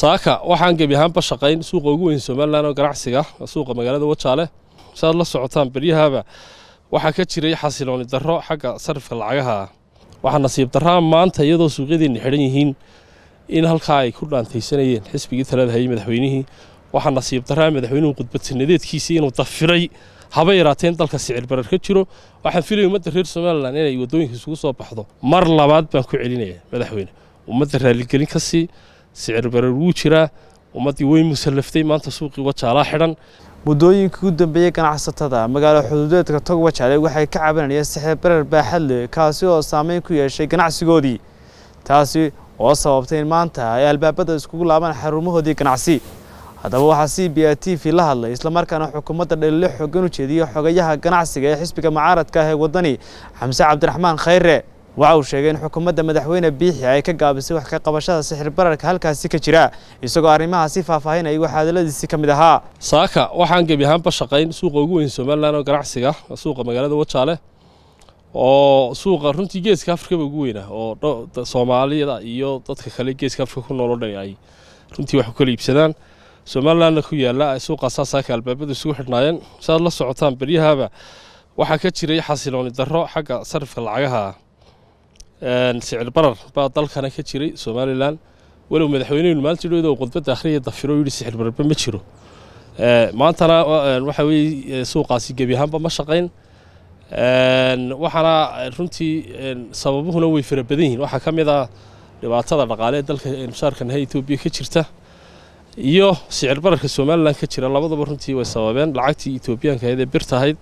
saaka waxaan gebi ahaanba shaqayn suuqa ugu weyn somalilan oo ganacsiga suuqa magaalada wajaale. Saaad la socotaan beryahaba waxaa ka jiray xasilooni darro xagga sarifka lacagaha waxaa nasiib darraa maanta iyadoo suuqyadeenna xidhan yihiin in halkaa ay ku dhaantaysanayeen xisbigii talada hayay madaxweynihii. Waxaa nasiib darraa madaxweynuhu khudbadsanadeedkiisii inuu dafiray haba yaraateen dalka sicir barar ka jiro. Waxaan filaya ummadda reer somalilan inay waddooyinka isugu soo baxdo. Mar labaad baan ku celinaya madaxweyne. Ummadda raaligelin ka sicir barar wuu jiraa ummaddii way musallaftay maanta suuqii wajaalaa xidhan. Muddooyinkii u dambeeyey ganacsatada magaalo xuduudeedka tog wajaale waxay ka cabanayeen sixir barar baaxad leh kaasi oo saameyn ku yeeshay ganacsigoodii. Taasi oo sababtay in maanta ay albaabada iskugu laabaan xarumahoodii ganacsi. Haddaba waxaa c b a t v la hadlay islamarkaana xukuumadda dhalile xoogan u jeediyey xogayaha ganacsiga ee xisbiga mucaaradka ah ee waddani xamse cabdiraxmaan khayre waxa uu sheegay in xukuumadda madaxweyne biixi ay ka gaabisay wax ka qabashada sixir bararka halkaasi ka jira isagoo arrimahaasi faahfaahinaya waxaa hadaladiisii ka mid ahaa. Saaka waxaan gebi ahaanba shaqayn suuqa ugu weyn somalilan oo ganacsiga suuqa magaalada wajaale oo suuqa runtii geeska afrikaba ugu weynah oo soomaalida iyo dadka kale geeska afrika ku nooloo dhan ay runtii wax kala iibsadaan. Somalilanna ku yaalla suuqaasaa saaka albaabada isugu xidhnaayeen. Saaad la socotaan beryahaba waxaa ka jiray xasilooni darro xagga sarifka lacagaha sicir barar baa dalkana ka jiray somalilan walow madaxweynehenu maalintii dhowda khudbadda akhriya dafiro yidhi sicir bararba ma jiro. Maantana waxa weeye suuqaasi gebi ahaanba ma shaqayn. Waxaana runtii sababuhuna way fara badan yihiin. Waxaa ka mid ah dhibaatada dhaqaale ee dalka mushaarkanaha etoobiya ka jirta iyo sicir bararka somalilan ka jira. Labadaba runtii way sababeen. Lacagtii etoobiyaanka ahayd ee birta ahayd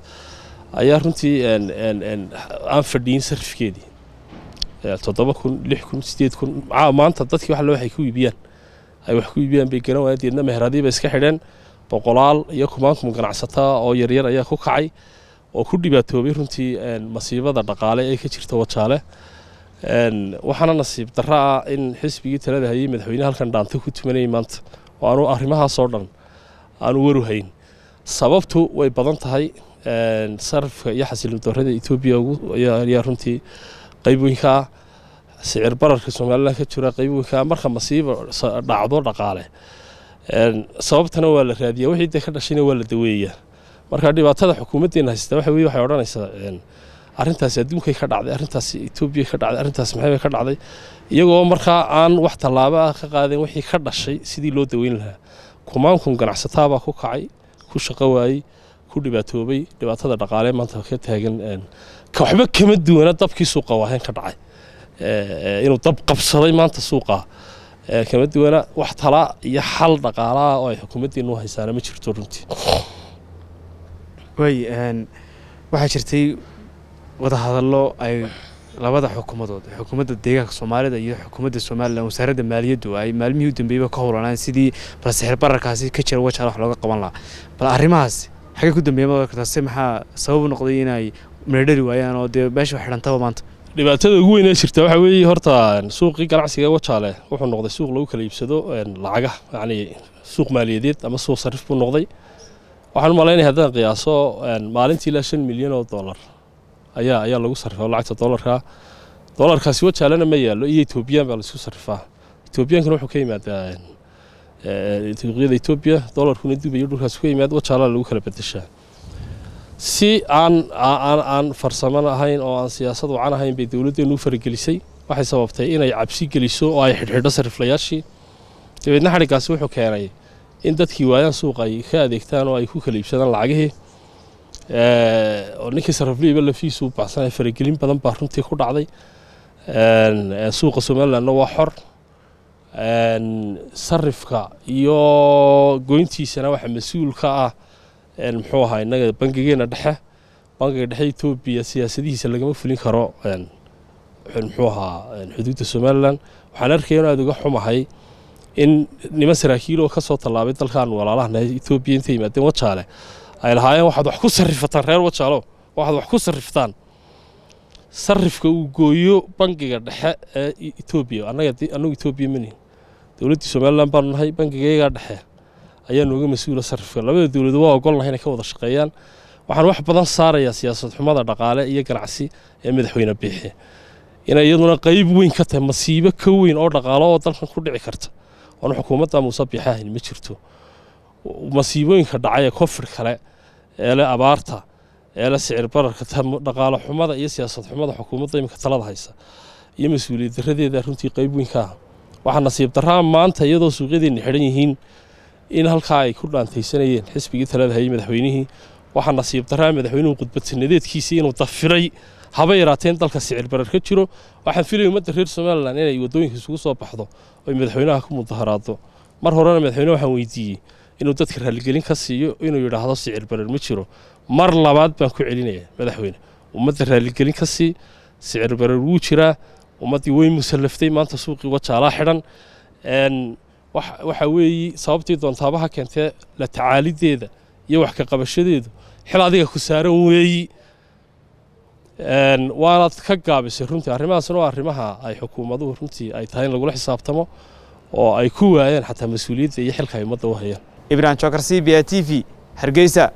ayaa runtii aan fadhiyin sarifkeedii toddoba kun lix kun sideed kun maanta dadkii wax waxay ku iibiyaan. Ay wax ku iibiyaan bay garan waayeen deedna meheradiiba iska xidheen. Boqolaal iyo kumaankum ganacsataa oo yaryar ayaa ku kacay oo ku dhibaatoobay runtii masiibada dhaqaale ee ka jirta wajaale waxaana nasiib darro ah in xisbigii talada hayay madaxweyne halkan dhaanta ku tumanayay maanta. Oo aanu arrimahaasoo dhan aanu waruhayn sababtu way badan tahay sarifka iyo xasilin doorada etoobiya ayaa runtii qayb weynka ah sicir bararka somalilan ka jira qayb weynka ah marka masiiba dhacdo dhaqaale. Sababtana waa la raadiyaa wixii dee ka dhashayna waa la daweeyaa marka dhibaatada xukuumaddeena haysata waxa weye waxay odhanaysaa arrintaasi adduunkay ka dhacday arrintaasi etoobiya ka dhacday arrintaasi maxay ka dhacday iyagoo markaa aan wax tallaabo ah ka qaadeen wixii ka dhashay sidii loo daweyn lahaa. Kumaankun ganacsataabaa ku kacay ku shaqo waayey ku dhibaatoobay dhibaatada dhaqaale maanta ka taagan waxba kama duwana dabkii suuqa waaheen ka dhacay inuu dab qabsaday maanta suuqa. Kama duwana wax tala iyo xal dhaqaalaah oo ay xukuumaddeenu haysaana ma jirto runtii. Way waxaa jirtay wadahadallo ay labada xukuumadood xukuumadda deegaanka soomaalida iyo xukuumadda somalilan wasaaradda maaliyaddu ay maalmihii u dambeeyba ka howlanaan sidii bal sixir bararkaasi ka jira wajaal wax looga qaban lahaa. Bal arrimahaas xagee ku dambeeya ma kartaase maxaa sabab noqday inay meedhari waayaan oo dee meesha xidhantaba maanta dhibaatada ugu weyn ee jirta waxaa weeye horta suuqii ganacsiga wajaale wuxuu noqday suuq lagu kala iibsado lacagaha yacni suuq maaliyadeed ama suuq sarif buu noqday. Waxaan u malaynaya haddaan qiyaaso maalintii ilaa shan milyan oo dollar ayaa ayaa lagu sarrifaa lacagta dollarka. Dollarkaasi wajaalena ma yaallo iyo etoobiyaan baa la isku sarrifaa. Etoobiyankana wuxuu ka yimaadaa suuqyada etoobiya dollarkuna dubayo dhulkaas ka yimaad wajaalaa lagu kala bedeshaa si aan aan farsaman ahayn oo aan siyaasad wacan ahayn bay dowladdeenu u faragelisay. Waxay sababtay inay cabsi geliso oo ay xidhxidho sariflayaashii. Dabeedna xadhiggaasi wuxuu keenay in dadkii waayaan suuqa ay ka adeegtaan oo ay ku kala iibsadaan lacagihii oo ninkii sarifliiba lafiisu u baxsanay faragelin badan baa runtii ku dhacday. Suuqa somalilandna waa xor. Sarifka iyo goyntiisana waxaa mas'uul ka ah muxuu ahaa innaga bangigeena dhexe bangiga dhexe etoobiya siyaasadihiisa lagama fulin karo muxuu ahaa xuduudda somalilan. Waxaan arkaya in aada uga xumahay in niman saraakiil oo ka soo tallaabay dalkan walaalahanahay etoobiya intay yimaadeen wajaale ay lahaayeen waxaad wax ku sarrifataan reer wajaalo waxaad wax ku sarriftaan sarifka uu gooyo bangiga dhexe ee etoobiya annagu etoobiya manihin dowladdii somalilan baanu nahay bangigayagaa dhexe ayaa nooga mas'uula sarifka. Labada dowladu waa ogolnahay inay ka wada shaqeeyaan. Waxaan wax badan saarayaa siyaasad xumada dhaqaale iyo ganacsi ee madaxweyne biixi inay iyaduna qayb weyn ka tahay masiibo ka weyn oo dhaqaalo oo dalkan ku dhici karta. Oon xukuumadda muuse biixi ahayn ma jirto. Masiibooyinka dhacay ee kofir kale ee leh abaarta ee leh sicir bararka dhaqaalo xumada iyo siyaasad xumada xukuumadda iminka talada haysa iyo mas'uuliyad daradeeda runtii qayb weyn ka ah. Waxaa nasiib darraa maanta iyadoo suuqyadeenna xidhan yihiin in halkaa ay ku dhaantaysanayeen xisbigii talada hayay madaxweynihii waxaa nasiib darraa madaxweynuhu khudbadsanadeedkiisii inuu dafiray haba yaraateen dalka sicir barar ka jiro. Waxaan filaya ummadda reer somalilan inay waddooyinka isugu soo baxdo oy madaxweynaha ku mudaharaado. Mar horena madaxweyne waxaan weydiiyey inuu dadka raaligelin ka siiyo inuu yidhaahdo sicir barar ma jiro. Mar labaad baan ku celinaya madaxweyne ummadda raaligelin ka sii sicir barar wuu jiraa. Ummaddii way musallaftay maanta suuqii wajaalaa xidhan waxa weeye sababtii doontaabaha keentee la tacaalideeda iyo wax ka qabashadeedu xil adiga ku saaran weeyi. Waanaad ka gaabisay runtii. Arrimahaasna waa arrimaha ay xukuumaduhu runtii ay tahay in lagula xisaabtamo oo ay ku waayaan xataa mas'uuliyadda iyo xilka ay ummadda u hayaan ibrahim jokar c b a t v hargeysa